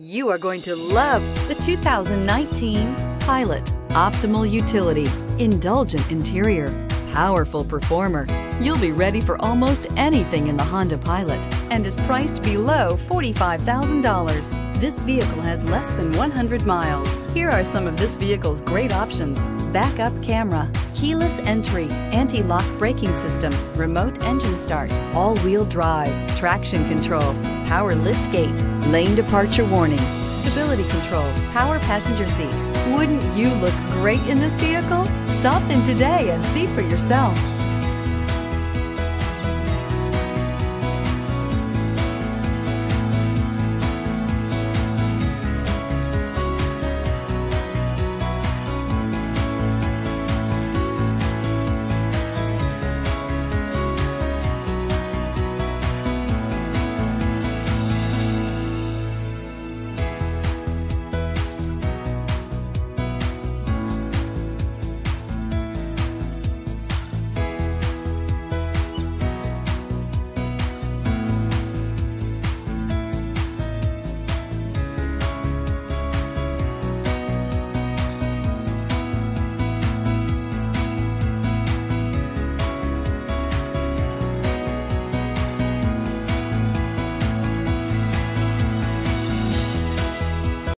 You are going to love the 2019 Pilot. Optimal utility, indulgent interior, powerful performer. You'll be ready for almost anything in the Honda Pilot and is priced below $45,000. This vehicle has less than 100 miles. Here are some of this vehicle's great options. Backup camera, keyless entry, anti-lock braking system, remote engine start, all-wheel drive, traction control, power lift gate, lane departure warning, stability control, power passenger seat. Wouldn't you look great in this vehicle? Stop in today and see for yourself.